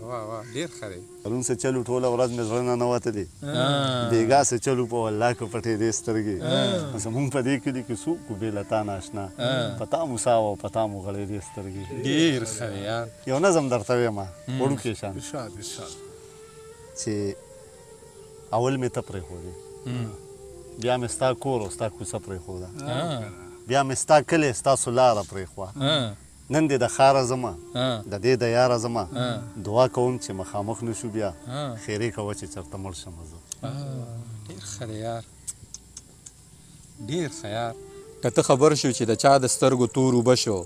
واه واه ډیر ښه دی. پرون څه چل وو ټوله ورځ مې زړه ننوته دی بیګا څه چل وو په والله که پټې دې سترګې زمونږ په دې کلي کې څوک وو بې له تا ناشنا په تا مو ساه وه او په تا مو غړې دې سترګې ډیر ښه دی یار. یو نظم درته ویمه وړوکی شان ارشاد ارشاد. چې اول مې ته پرېښودې بیا مې ستا کور او ستا کوڅه پرېښوده بیا مې ستا کلی ستاسو لاره پرېښوه نن دې د ښاره ځمه د دې د یاره ځمه دعا کوم چې مخامخ نه شو بیا خیرې کوه چې چرته مړ شم زه ډیر ښه دی یار ډیر ښه یار که ته خبر شو چې د چا د سترګو تور وبه شو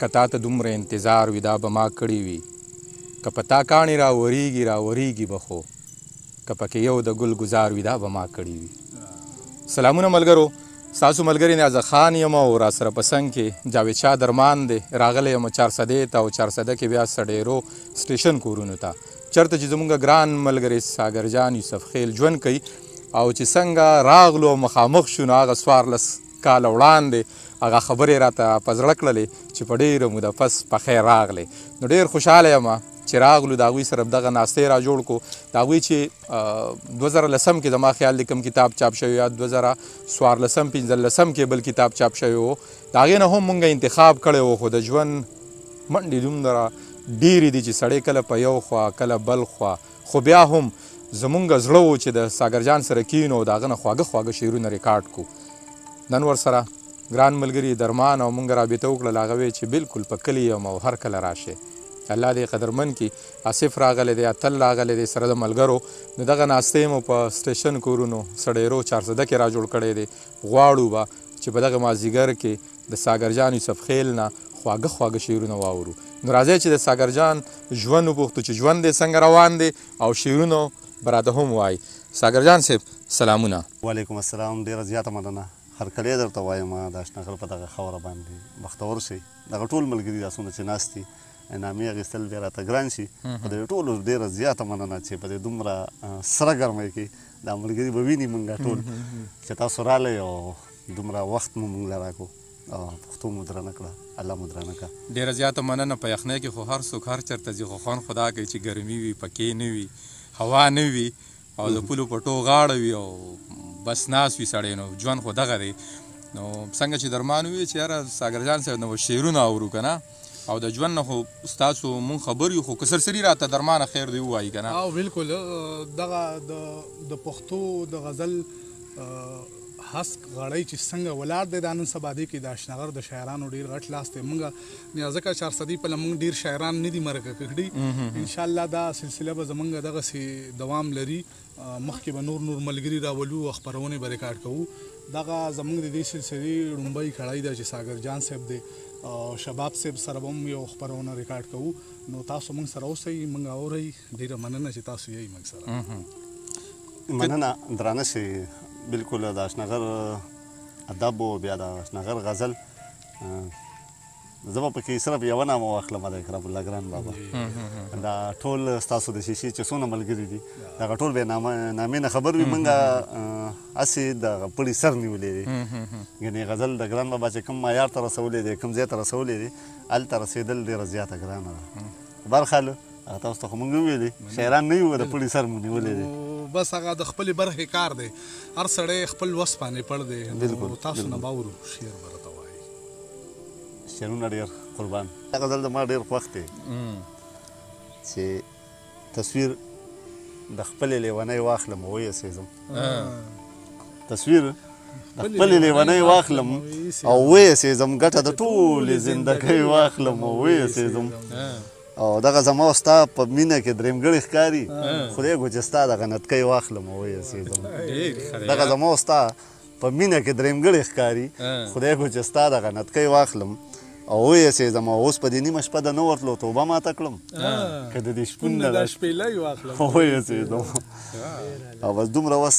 که تا ته دومره انتظار وي دا به ما کړی وي که په تا کاڼي راورېږي راورېږي به خو که پکې یو د ګل ګزار وي دا به ما کړی وي سلامونه ملګرو ستاسو ملګری نیازه خان یم او راسره په څنګ کې جاوید شاه درمان دی راغلی یم چارسده ته او چارسده کې بیا سډیرو سټیشن کورونو ته چرته چې زمونږ ګران ملګری ساګر جان یوسف خیل ژوند کوي او چې څنګه راغلو مخامخ شو نو هغه څوارلس کاله وړاندې هغه خبرې راته په زړه کړلې چې په ډېره موده پس پخیر راغلې نو ډېر خوشحاله یم چې راغلو د هغوی سره دغه ناستی را جوړ کو د هغوی چې دوه زره لسم کې زما خیال دی کوم کتاب چاپ شوی یا دوه زره څوارلسم پنځلسم کې بل کتاب چاپ شوی و د هغې نه هم مونږ انتخاب کړی و خو د ژوند منډې دومره ډېرې دي چې سړی کله په یو خوا کله بل خوا خو بیا هم زمونږ زړه و چې د ساګرجان سره کینو د هغه نه خواږه خواږه شعرونه ریکارډ کو نن ورسره ګران ملګري درمان او مونږ رابطه وکړل هغه وې چې بلکل په کلي يم او هر کله راشې الله دې قدرمن کړي اصف راغلې دې اتل راغلې دې سره د ملګرو نو دغه ناستې مو په سټيشن کورونو سړيرو چارسده کې را جوړ کړې دې غواړو به چې په دغه مازيګر کې د ساګرجان يوسف خيل نه خواږه خواږه شعرونه واورو نو راځي چې د ساګرجان ژوند وپوښتو چې ژوند دې څنګه روان دی او شعرونه براته هم وای ساګرجان صاحب سلامونه وعلیکم السلام ډیره زیاته مننه هرکلی درته وایم د اشنغر په دغه خاوره باندې بختور شي دغه ټول ملګري دا څونه چې ناست دي انعامي اخیستل بیا راته ګران شي خو د ټولو ډېره زیاته مننه چې په دې دومره سره ګرمۍ کې دا ملګري به ویني مونږ ټول چې تاسو رالی او دومره وخت مو مونږ له راکو پښتو مو درنه کړه الله مو درنه کړه ډېره زیاته مننه په یخنۍ کې خو هر څوک هر چېرته ځي خو خوند خدا کوي چې ګرمي وي پکې نه وي هوا نه وي او د پولو په ټو غاړه وي او بس ناس وي سړی نو ژوند خو دغه دی نو څنګه چې درمان وي چې یاره ساګر جان صاحب نو شعرونه اورو که نه او د ژوند نه خو ستاسو مونږ خبر یو خو که سرسري راته درمانه خیر دی ووایي که نه او بلکل دغه د پښتو د غزل هسک غړی چې څنګه ولاړ دی دا نن سبا دی کې د اشنغر د شاعرانو ډیر غټ لاس دی مونږ بیا ځکه چار صدی په لمون ډیر شاعران نه دي مرکه کړي ان شاء الله دا سلسله به زمونږ دغه سي دوام لري مخکې به نور نور ملګری راولو او خبرونه به ریکارډ کوو دغه زمونږ د دې سلسله لومبۍ کړای دا چې ساګر جان صاحب دی او شباب صاحب سره هم یو خبرونه ریکارډ کوو نو تاسو مونږ سره اوسئ مونږ اورئ ډیره مننه چې تاسو یې مونږ سره مننه درانه شي بالکل د اشنغر ادب او بیا د اشنغر غزل زه به پکې صرف یو نامه واخلم د اکرام الله ګران بابا دا ټول تاسو د شیشې چې څونه ملګری دي دا ټول به نامه نامې نه خبر وي منګه اسی د پړی سر نیولې دي یعنی غزل د ګران بابا چې کوم معیار تر رسولې دي کوم ځای تر رسولې دي ال تر رسیدل ډیر زیاته ګرانه ده برخاله هغه تاسو ته خو مونږ ویلي شاعران نه یو د پړي سر مو نیولې دي بس هغه د خپل برخې کار دی هر سړی خپل وس باندې پړ دی بالکل تاسو نه باورو شعر ورته وایي شعرونه ډیر قربان هغه ځل ما ډیر خوښ دی چې تصویر د خپل لیونی واخلم وې سیزم تصویر خپل لیونی واخلم او وې سیزم ګټه د ټولې زندګۍ واخلم او وې سیزم او دغه زما او ستا په مینه کې درېمګړی ښکاري خدای کو چې ستا دغه نتکۍ واخلم او یې سېزم دغه زما او ستا په مینه کې درېمګړی ښکاري خدای کو چې ستا دغه نتکۍ واخلم او وې سې زما اوس په دې نیمه شپه د نو ورتلو توبه ما تکړم کده دې شپون نه د شپېلې واخلم وې سې زما او بس دومره وس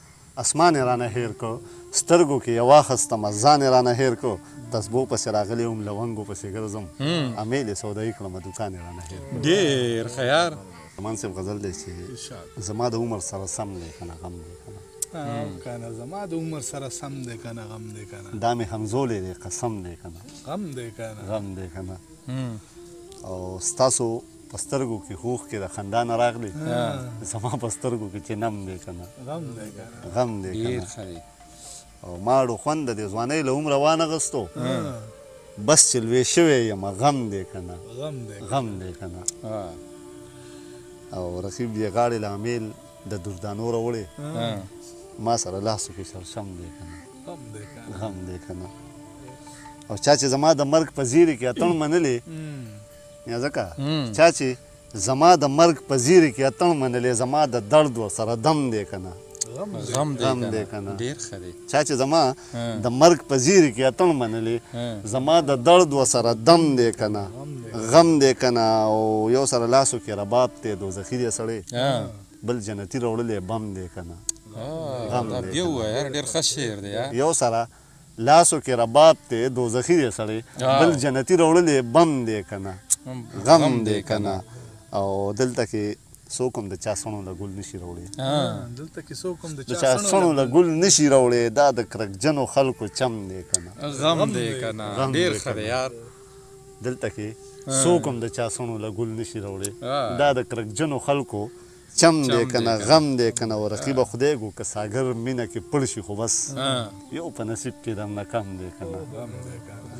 اسمان یې رانه هېر کړ سترګو کې یې واخستم ځان یې رانه هېر کړ تسبو پسې راغلی وم لونګو پسې ګرځم امیل یې سودایي کړم دوکان یې رانه هېر کړ ډېر ښه یار امان صاحب غزل دی چې زما د عمر سره سم دی کنه غم دی کنه کنه زما د عمر سره سم دی کنه غم دی کنه دا مې همزولې دی قسم دی کنه غم دی کنه غم دی کنه او ستاسو په سترګو کې اوښکې د خندا نه راغلې زما په سترګو کې چې نم دی که نه غم دی که نه غم دی که نه او ما اړو خوند د دې ځوانۍ له عمره وانغستو بس چې لوی شوی یم غم دی که نه غم دی که نه او رقیب یې غاړې له امیل د دردانو راوړې ما سره لاسو کې شرشم دی که نه غم دی که نه او چا چې زما د مرګ په زیري کې اتڼ منلې یا ځکه چا چې زما د مرګ په زیرې کې اتڼ منلې زما د درد ورسره دم دی که نه غم دی کنه ډیر ښه دی چا چې زما د مرګ په زیری کې اتن منلې زما د درد وسره دم دی کنه غم دی کنه او یو سره لاسو کې رباب ته دوزخی دی سړی بل جنتی راوړلې بم دی کنه غم دی یو ډیر ښه شعر دی یو سره لاسو کې رباب دی دوزخي دی سړی بل جنتي راوړلی بم دی کنه غم دی کنه او دلته کې څوک هم د چا سڼو له ګل نشي راوړی دلته کې څوک هم د چا سڼو له ګل نشي راوړی دا د کرکجنو خلکو چم دی کنه غم دی کنه ډیر خره یار دلته کې څوک هم د چا سڼو له ګل نشي راوړی دا د کرکجنو خلکو چم دی کنه غم دی کنه و رقیب خدای ګو که ساګر مینه کې پړ شي خو بس یو په نصیب کې دم نه کم دی کنه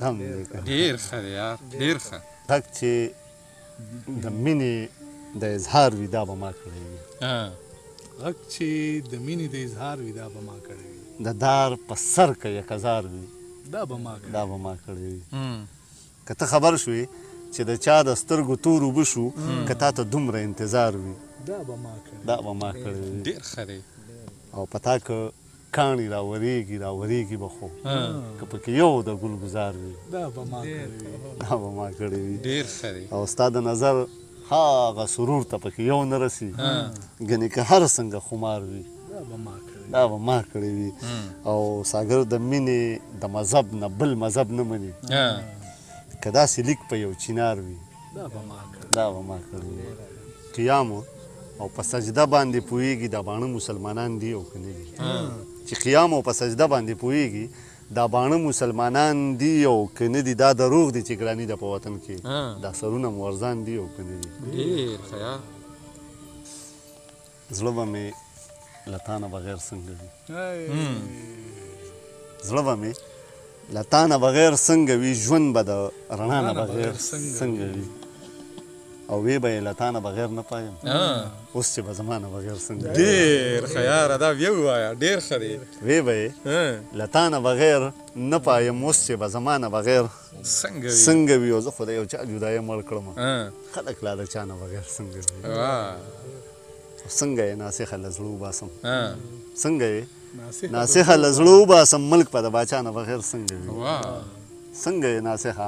غم دی کنه ډیر ښه دی یار ډیر ښه تک چې د مینې د اظهار وي دا به ما کړی وي غږ چې د مینې د اظهار وي دا به ما کړی وي د دار په سر که یکزار وي دا به ما کړی دا به ما کړی وي که ته خبر شوې چې د چا د سترګو تور اوبه شو که تا ته دومره انتظار وي دا به ما کړی دا به ما کړی ډیر ښه دی او په تا که کاڼي راورېږي راورېږي به خو که پکې یو د ګل ګزار وي دا به ما کړی دا به ما کړی وي ډیر ښه دی او ستا د نظر هغه سرور ته پکې یو نه رسي ګنې که هر څنګه خمار وي دا به ما کړی وي او ساګر د مینې د مذهب نه بل مذهب نه مني که داسې لیک په یو چینار وي دا به ما کړی وي قیام او په سجده باندې پوهېږي دا باڼه مسلمانان دي او که نه دي چې قیام او په سجده باندې پوهېږي دا باڼه مسلمانان دي او که نه دي دا دروغ دي چي ګراني ده په وطن کي دا سرونه مورزان دي او که نه دي. ډېر ښه يار. زړه به مي له تا نه بغير څنګه وي زړه به مي له تا نه بغير څنګه وي ژوند به د رڼا نه بغير څنګه وي. او وی به له تانه بغیر نه پایم اوس چې به زمانه بغیر څنګه ډیر خیار دا وی وایا ډیر خري وی به له تانه بغیر نه پایم اوس چې به زمانه بغیر څنګه وی څنګه وی او زه خو د یو چا جدای مړ کړم خلک لا د چانه بغیر څنګه وی واه څنګه یې ناسخه له زړه وباسم څنګه یې ناسخه له زړه وباسم ملک په د باچا نه بغیر څنګه وي څنګه یې ناسخه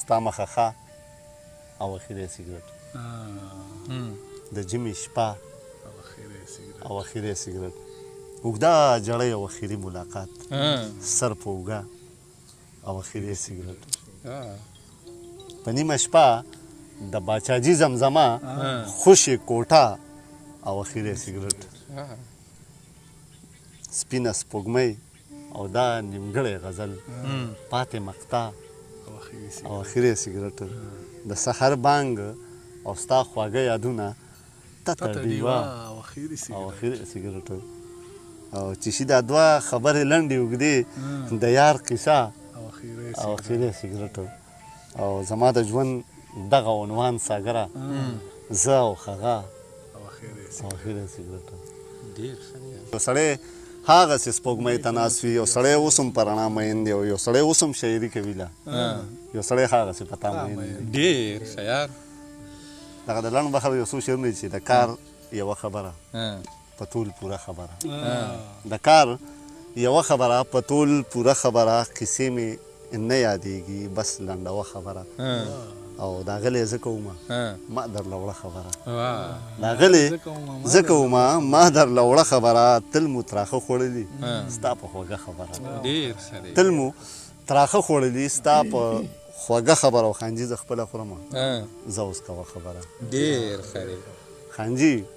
ستا مخه ښه او اخیری سیګرټ د جمی شپه او اخیری سیګرټ اوږده جړۍ او اخیری ملاقات سر په اوږه او اخیری سیګرټ په نیمه شپه د باچاجي زمزمه خوشې کوټه او اخیری سیګرټ سپینه سپوږمۍ او دا نیمګړی غزل پاتې مقطع او اخیری سیګرټ د سحر بانګ او ستا خواږه یادونه تته ډیوه او اخیری سیګرټ او چې شي دا دوه خبرې لنډې اوږدې د یار قصه او اخیری سیګرټ او زما د ژوند دغه عنوان ساګره زه او هغه او اخیره سیګرټ ډیر ښه سړی هغه سې سپوږمۍ ته ناست وي یو سړی اوس هم په رڼا مین دی او یو سړی اوس هم شاعري کوي لا یو سړی هغه سې په تا مین دی ډېر ښه یار دغه د لنډ بخر یو څو شعرونه چې د کار یوه خبره په تول پوره خبره د کار یوه خبره په تول پوره خبره کیسې مې نه یادېږي بس لنډوه خبره او دا غلې زکه ومه ما در لوړه خبره دا غلې زکه ومه ما در لوړه خبره تل مو تراخه خوړلې ستا په خوګه خبره ډیر سره تل مو تراخه خوړلې ستا په خوګه خبره او خانجي ز خپل خورمه زوس کا خبره ډیر سره خانجي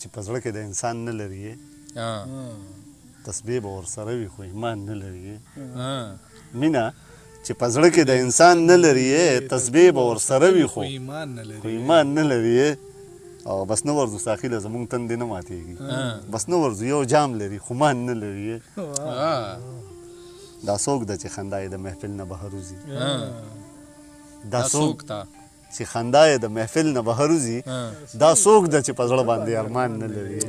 چې په زړه کې د انسان نه لري تسبیح به ورسره وي خو ایمان نه لري مینه چې په زړه کې د انسان نه لري تسبیح به ورسره وي خو ایمان نه لري او بس نو ورځو ساقي له زمونږ تندې نه ماتېږي بس نو ورځو یو جام لري خو مان نه لري دا څوک ده چې خندا یې د محفل نه بهر وځي دا څوک ده چې خندا یې د محفل نه بهر وځي دا څوک ده چې په زړه باندې ارمان نه لري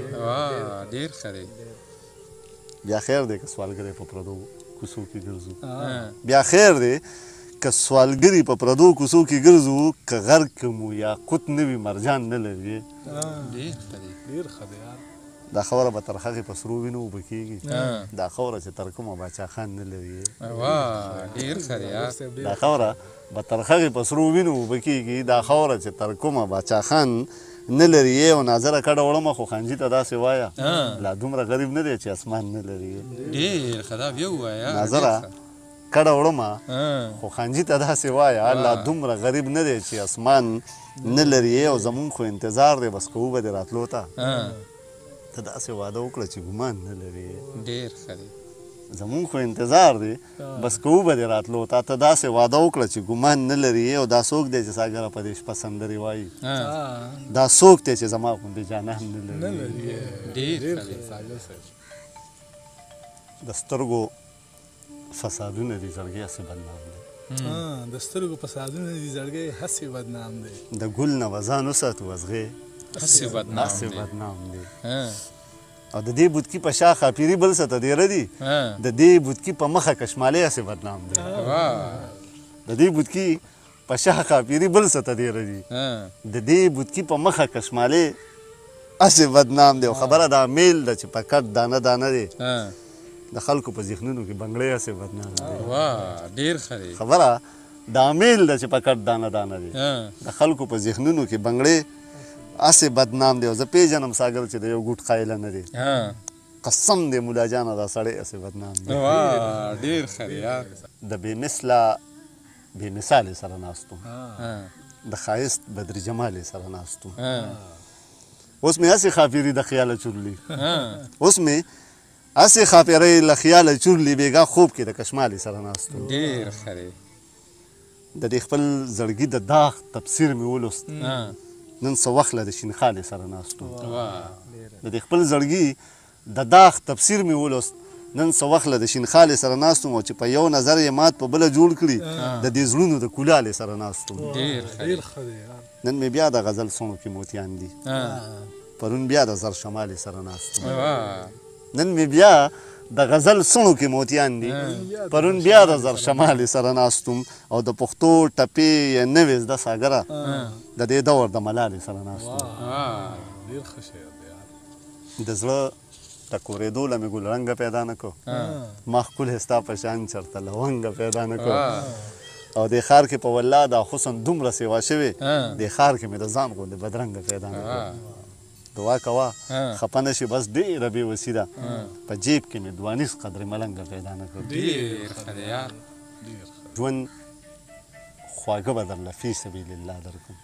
ډېر ښه دی بیا خیر دی که سوالګری په پردو کوڅو کې ګرځو بیا خیر دی که سوالګری په پردو کوڅو کې ګرځو که غرق مو یا قوت نه وي مرجان نه لري ډېر ښه دی ډېر ښه دی دا خبره به تر هغې په سرو وینو اوبه کېږي دا خبره چې تر کومه باچا خان نه لري ډېر ښه دی دا خبره به تر هغې په سرو وینو اوبه کېږي، دا خاوره چې تر کومه باچا خان نه لري یې او ناظره کډه وړمه خو خانجي ته داسې وایه لا دومره غریب نه دی چې اسمان نه لري یې. ډېر ښه دا بیا ووایه. ناظره کډه وړمه خو خانجي ته داسې وایه لا دومره غریب نه دی چې اسمان نه لري یې او زمونږ خو انتظار دی بس کوو به دې راتلو ته ته داسې واده وکړه چې ګمان نه لري یې. ډېر ښه دی. زمونږ خو انتظار دی. بس کوو به دې راتلو تا ته داسې وعده وکړه چې ګمان نه لري یې او دا څوک دی چې ساګره په دې شپه سندرې وایي دا څوک دی چې زما غوندې جانان نه لري ډېر د سترګو فسادونه دي زړګی هسې بدنام دی د سترګو فسادونه دي زړګی هسې بدنام دی د ګل نه وزان وساتو ازغې هسې بدنام دی او د دې بوتکی په شا خاپیری بل څه ته دی ردی د دې بوتکی په مخه کشمالی هسې بدنام دی د دې بوتکی په شا خاپیری بل څه ته دی ردی د دې بوتکی په مخه کشمالی هسې بدنام دی او خبره دا میل ده چې په کټ دانه دانه دی د خلکو په ذهنونو کې بنګړی هسې بدنام دی ډېر ښه دی خبره دا میل ده چې په کټ دانه دانه دی د خلکو په ذهنونو کې بنګړې اسې بدنام دی او زه پیژنم ساګر چې د یو ګوټ قایل نه دی قسم دی مولا جان دا سړی اسې بدنام دی واه ډیر خریا د بې مثله بې مثال سره ناستو د خایست بدر جمال سره ناستو اوس مې اسې خافيري د خیال چورلی اوس مې هسې ښاپېرۍ له خیاله چورلي بېګا خوب کې د کشمالي سره ناست وم. ډېر ښه دی. د دې خپل زړګي د داغ تفسیر مې ولوست. نن څه وخت له د شینخالې سره ناست وم. د دې خپل زړګي د داغ تفسیر مې ولوست. نن څه وخت له د شینخالې سره ناست وم او چې په یو نظر یې مات په بله جوړ کړي د دې زړونو د کولالې سره ناست وم. ډېر ښه دی. نن مې بیا د غزل څڼو کې موتیان دي پرون بیا د زر شمالې سره ناست نن مې بیا د غزل سونو کې موتیان دي پرون بیا د زر شمال سره ناستم او د پښتو ټپې یې نه وې زده ساګره د دې دور د ملالې سره ناستم ډېر ښه شعر دی د زړه ټکورېدو له مې ګلرنګ پیدا نه کو ما ښکلی ستا په شان چرته لونګ پیدا نه کو او د ښار کې په والله دا حسن دومره سیوا شوی د ښار کې مې د ځان غوندې بدرنګ پیدا نه کو دعا کوه خپه نه شي بس ډېره بې وسي ده په جیب کې مې دوانیز قدرې ملنګ پیدا نه کو ډېر ښه دی یار ژوند خواږه به درله فی سبیل الله درکوم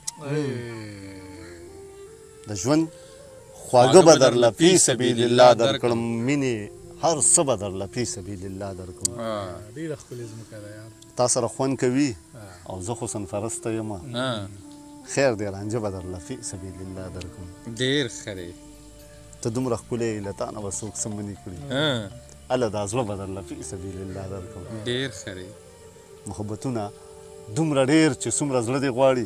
د ژوند خواږه به درله فی سبیل الله درکړم مینې هر څه به درله فی سبیل الله درکړم ډېره ښکلې ځمکه ده یار تا سره خوند کوي او زه خو سنفرسته یم خیر دی رانجه به درله فی سبیل الله درکړم ډېر ښه دی ته دومره ښکلی له تا نه به څوک څه منې کړي هله دا زړه به درله فی سبیل الله درکړم ډېر ښه دی محبتونه دومره ډیر چې څومره زړه دې غواړي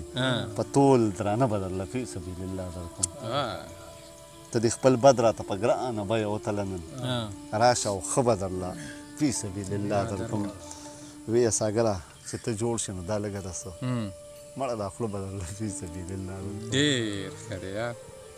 په تول درانه به درله فی سبیل الله درکړم ته دې خپل بد راته په ګرانه بیه وتله نن راشه او ښه به درله فی سبیل الله درکړم وی اساګره چې ته جوړ شې نو دا لږه ده څه مړه دا خوله به درله فی سبیل الله ډېر ښه دی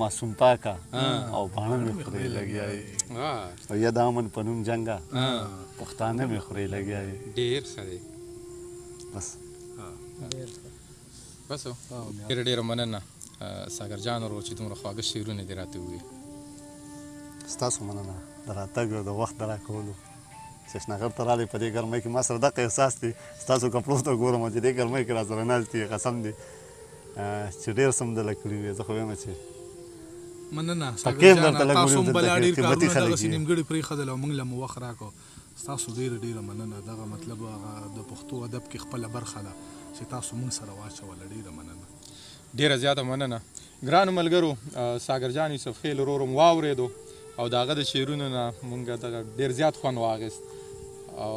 معصومتا کا او باڼه مې خورې لګیا یې او یا د امن په نوم جنګه پښتانه مې خورې لګیا یې ډېر ښه دی بس بس ډېر ډېر مننه ساګر جان ورو چې دومره خواږه شعرونه دې راته ووي ستاسو مننه د راتګ د وخت د راکولو چشنګر ته رالی په دې ګرمۍ کې ما سره دغه احساس دی ستاسو کپړو ته ګورم چې دې ګرمۍ کې را سره ناست یې قسم دی چې ډېر سمدله کړي وي زه خو وایم چې مننه تکیم درته لګ تاسو بل ډیر کارونه دغه سینمګړي پرې خدل او موږ لمو وخت راکو تاسو ډیر ډیر مننه دغه مطلب هغه د پښتو ادب کې خپل برخه ده چې تاسو موږ سره واچول ډیر مننه ډیر زیاته مننه ګران ملګرو ساګر جان یوسف خیل ورورم واورېدو او د هغه د شعرونو نه مونږ دغه ډېر زیات خوند واخیست او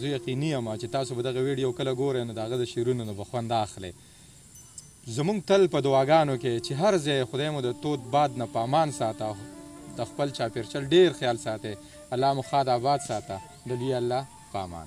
زه یقیني یم چې تاسو به دغه ویډیو کله ګورئ نو د هغه د شعرونو نه به خوند اخلئ زمونږ تل په دعاګانو کې چې هر ځای خدای مو د تود باد نه په امان ساته د خپل چاپیرچل ډېر خیال ساته الله مو ښاد آباد ساته د لوی الله په امان